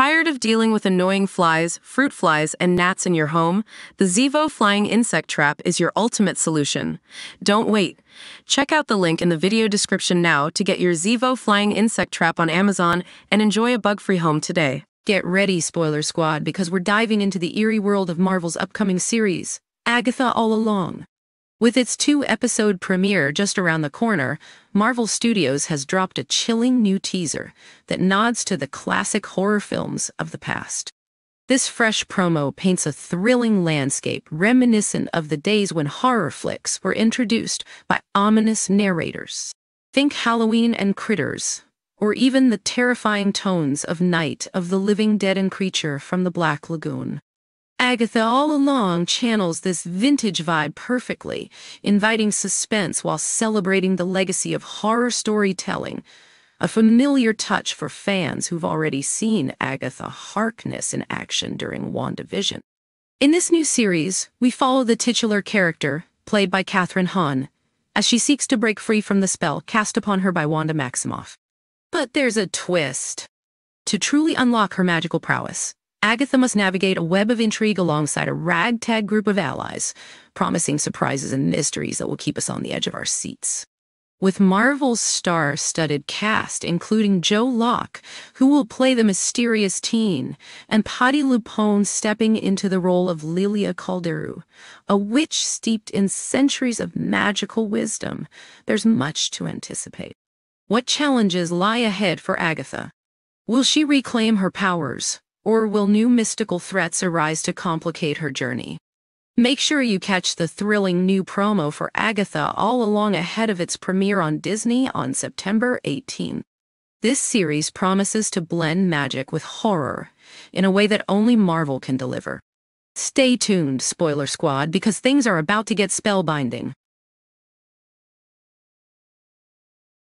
Tired of dealing with annoying flies, fruit flies, and gnats in your home? The Zevo Flying Insect Trap is your ultimate solution. Don't wait. Check out the link in the video description now to get your Zevo Flying Insect Trap on Amazon and enjoy a bug free home today. Get ready, Spoiler Squad, because we're diving into the eerie world of Marvel's upcoming series, Agatha All Along. With its two episode premiere just around the corner, Marvel Studios has dropped a chilling new teaser that nods to the classic horror films of the past. This fresh promo paints a thrilling landscape reminiscent of the days when horror flicks were introduced by ominous narrators. Think Halloween and Critters, or even the terrifying tones of Night of the Living Dead and Creature from the Black Lagoon. Agatha all along channels this vintage vibe perfectly, inviting suspense while celebrating the legacy of horror storytelling, a familiar touch for fans who've already seen Agatha Harkness in action during WandaVision. In this new series, we follow the titular character, played by Kathryn Hahn, as she seeks to break free from the spell cast upon her by Wanda Maximoff. But there's a twist. To truly unlock her magical prowess, Agatha must navigate a web of intrigue alongside a ragtag group of allies, promising surprises and mysteries that will keep us on the edge of our seats. With Marvel's star studded cast, including Joe Locke, who will play the mysterious teen, and Patti LuPone stepping into the role of Lilia Calderu, a witch steeped in centuries of magical wisdom, there's much to anticipate. What challenges lie ahead for Agatha? Will she reclaim her powers? Or will new mystical threats arise to complicate her journey? Make sure you catch the thrilling new promo for Agatha all along ahead of its premiere on Disney on September 18. This series promises to blend magic with horror in a way that only Marvel can deliver. Stay tuned, Spoiler Squad, because things are about to get spellbinding.